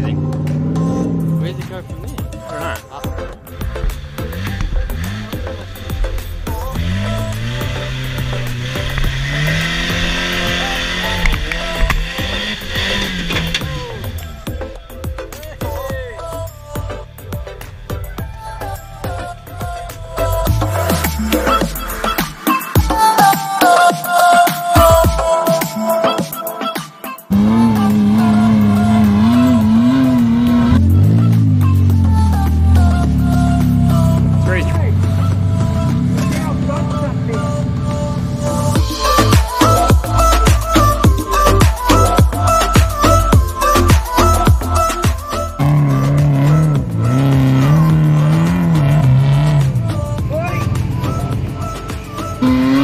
crazy. Mm-hmm.